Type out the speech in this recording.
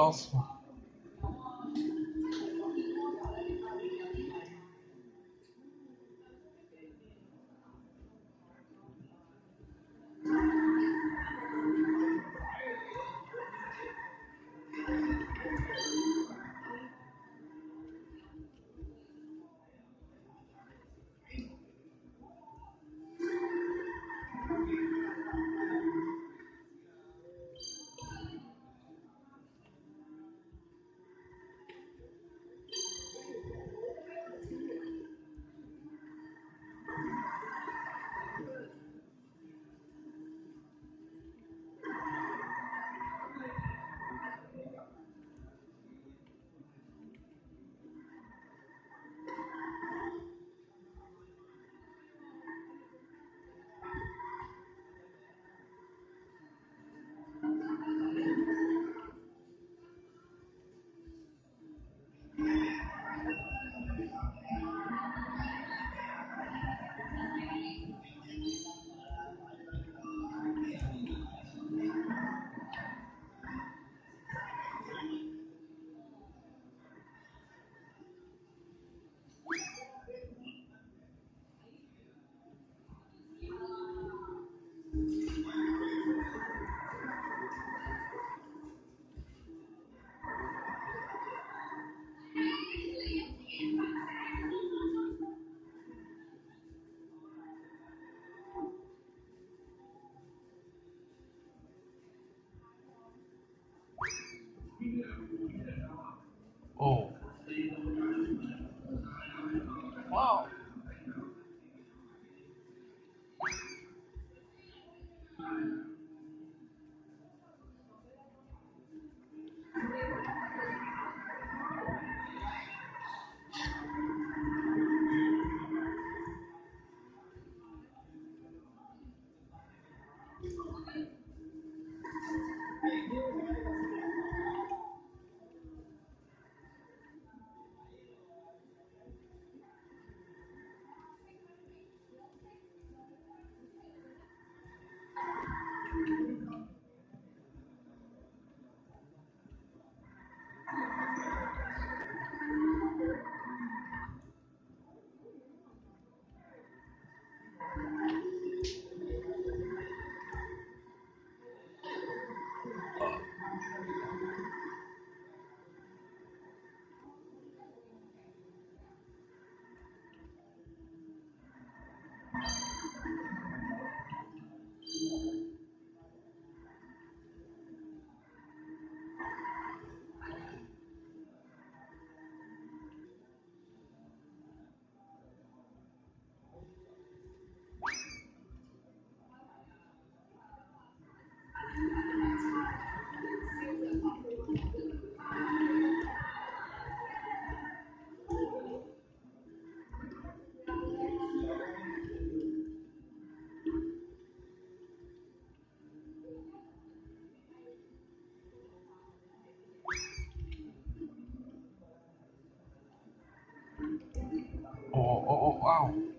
classroom Oh. Wow.